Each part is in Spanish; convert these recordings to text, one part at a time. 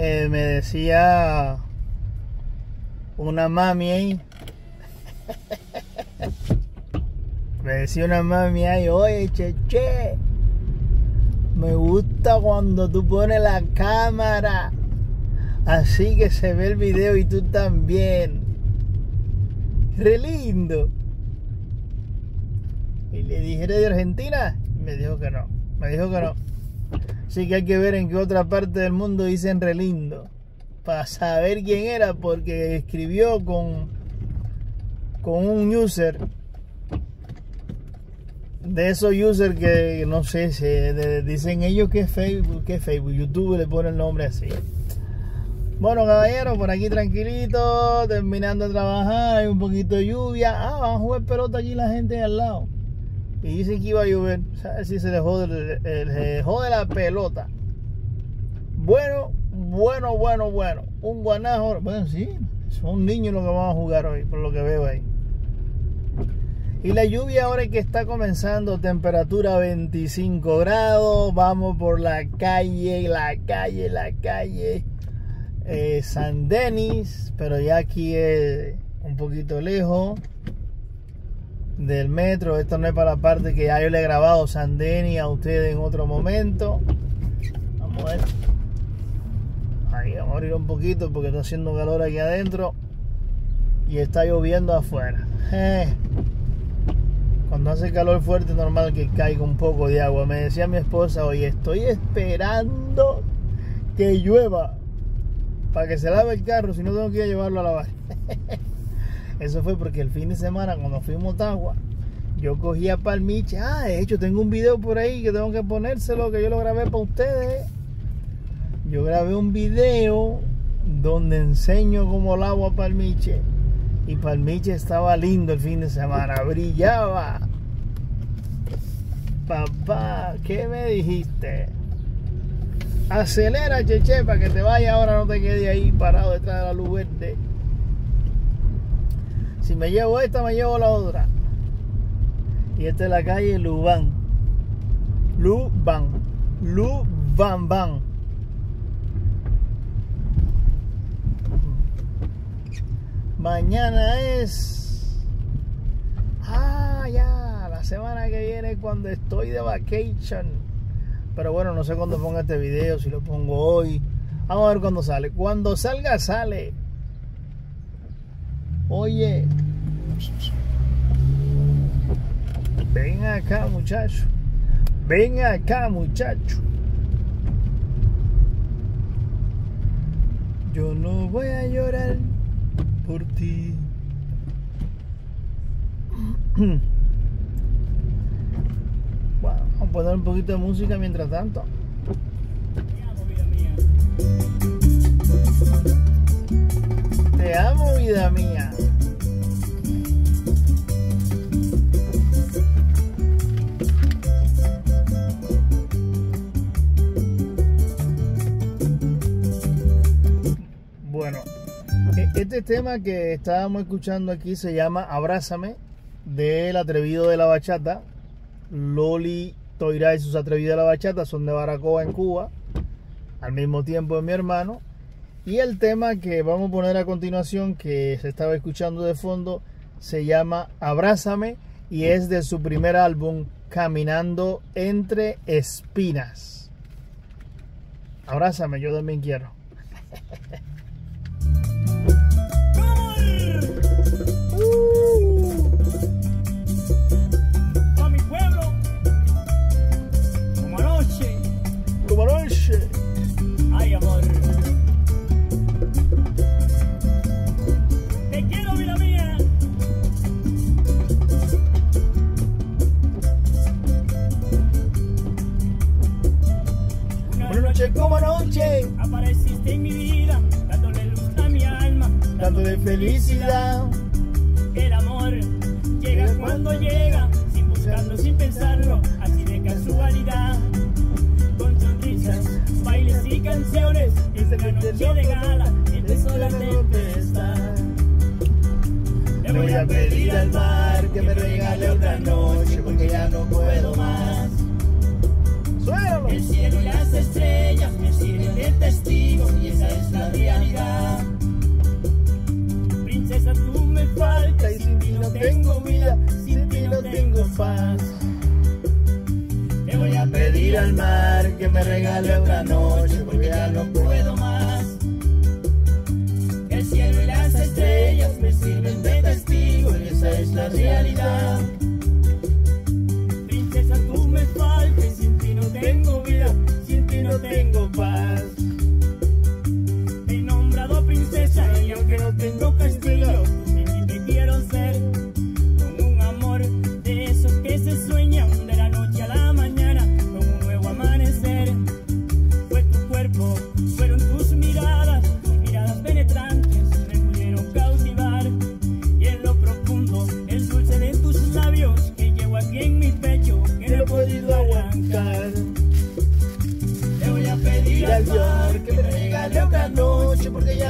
eh, me decía una mami ahí. me decía una mami ahí, oye, cheche, me gusta cuando tú pones la cámara. Así que se ve el video y tú también. Re lindo. Y le dije, ¿eres de Argentina? Me dijo que no. Me dijo que no. Así que hay que ver en qué otra parte del mundo dicen re lindo. Para saber quién era, porque escribió con, con un user. De esos users que no sé, se dicen ellos que es Facebook, que Facebook, YouTube le pone el nombre así. Bueno, caballeros, por aquí tranquilito, terminando de trabajar, hay un poquito de lluvia. Ah, van a jugar pelota aquí la gente al lado. Y dicen que iba a llover. ¿Sabes si se le jode, se jode la pelota? Bueno, bueno, bueno, bueno. Un guanajo. Bueno, sí, son niños los que van a jugar hoy, por lo que veo ahí. Y la lluvia ahora que está comenzando, temperatura 25 grados, vamos por la calle, la calle, la calle, eh, San Denis, pero ya aquí es un poquito lejos del metro. Esto no es para la parte que ya yo le he grabado Sandeni a ustedes en otro momento. Vamos a ver. Ahí vamos a abrir un poquito porque está haciendo calor aquí adentro. Y está lloviendo afuera. Eh. Cuando hace calor fuerte normal que caiga un poco de agua. Me decía mi esposa, oye, estoy esperando que llueva para que se lave el carro, si no tengo que ir a llevarlo a lavar. Eso fue porque el fin de semana cuando fuimos a Motagua, yo cogí a Palmiche. Ah, de hecho tengo un video por ahí que tengo que ponérselo, que yo lo grabé para ustedes. Yo grabé un video donde enseño cómo lavo a Palmiche. Y Palmiche estaba lindo el fin de semana, brillaba. Papá, ¿qué me dijiste? Acelera, cheche, para que te vaya ahora, no te quede ahí parado detrás de la luz verde. Si me llevo esta, me llevo la otra. Y esta es la calle Lubán. Lubán. Lubán, van. Mañana es. Ah, ya. La semana que viene cuando estoy de vacation. Pero bueno, no sé cuándo ponga este video, si lo pongo hoy. Vamos a ver cuándo sale. Cuando salga, sale. Oye, ven acá muchacho, ven acá muchacho. Yo no voy a llorar por ti. Bueno, vamos a poner un poquito de música mientras tanto. Te amo, mía. Bueno, e-, este tema que estábamos escuchando aquí se llama Abrázame del atrevido de la bachata. Loli Toira y sus atrevidos de la bachata son de Baracoa en Cuba, al mismo tiempo de mi hermano. Y el tema que vamos a poner a continuación, que se estaba escuchando de fondo, se llama Abrázame y es de su primer álbum, Caminando entre Espinas. Abrázame, yo también quiero. como felicidad. El amor llega cuando llega, sin buscarlo, sin pensarlo, así de casualidad. Con sonrisas, bailes y canciones, esta noche de gala, empezó la tempestad. Le voy a pedir al mar que me regale otra noche porque ya no puedo más. Que me regale otra noche porque ya no puedo más. El cielo y las estrellas me sirven de testigo y esa es la realidad.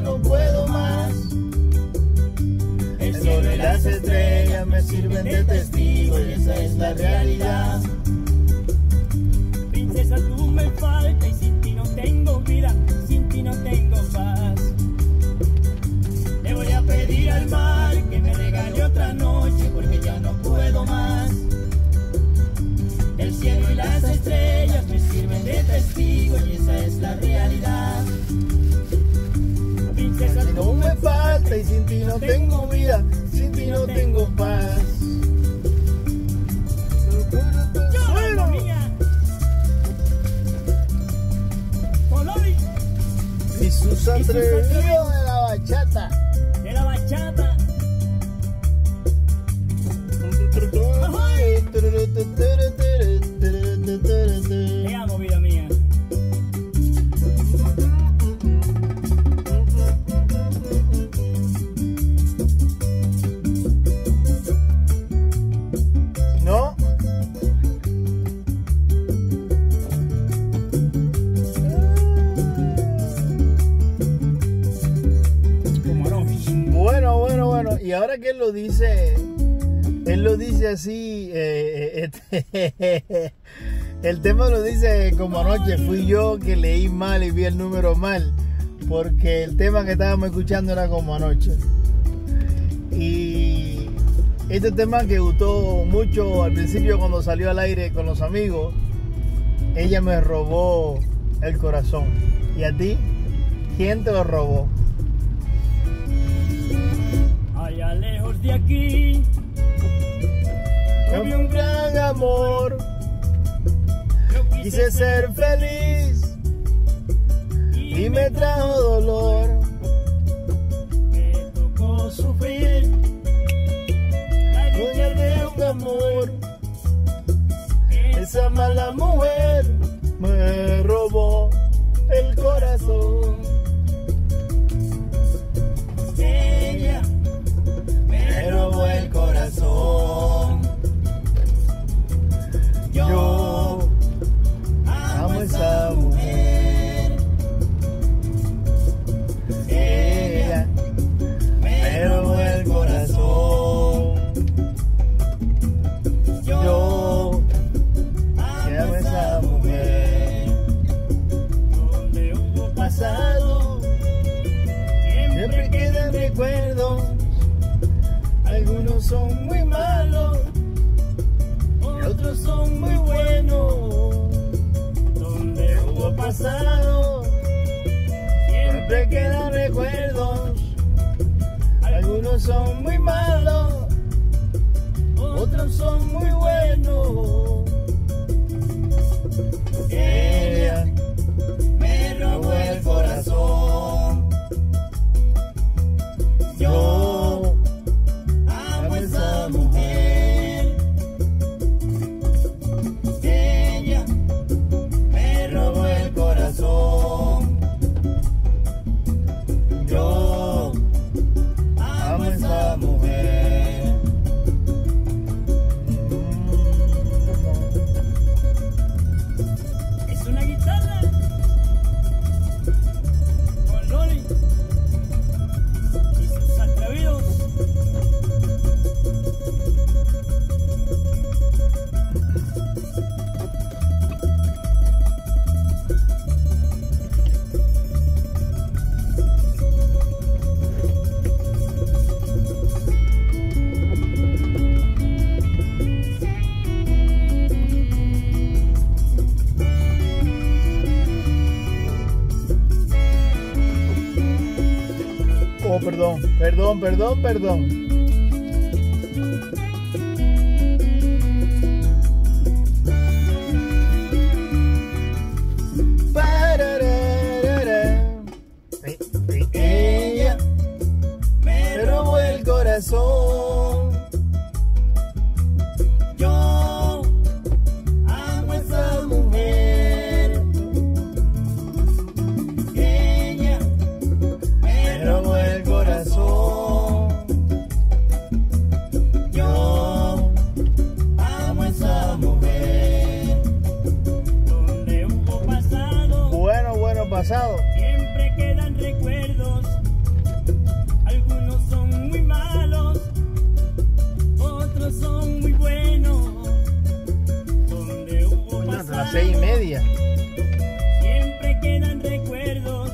No puedo más. El cielo y las estrellas me sirven de testigo y esa es la realidad. Princesa, tú me faltas y sin ti no tengo vida, Y Susan Trevio de la bachata. de la bachata. Que él lo dice, él lo dice así, eh, este, el tema lo dice como anoche, fui yo que leí mal y vi el número mal, porque el tema que estábamos escuchando era como anoche. Y este tema que gustó mucho al principio cuando salió al aire con los amigos, ella me robó el corazón. ¿Y a ti? ¿Quién te lo robó? Allá lejos de aquí. Vi un gran amor, quise ser feliz y me trajo dolor. Me tocó sufrir. Dueña de un amor, esa mala mujer me robó el corazón. Algunos son muy malos y otros son muy buenos. donde Hubo pasado, siempre quedan recuerdos, algunos son muy malos, otros son muy buenos. Perdón, perdón, perdón, perdón. pasado. Siempre quedan recuerdos, algunos son muy malos, otros son muy buenos. Donde hubo pasado, las seis y media. Siempre quedan recuerdos.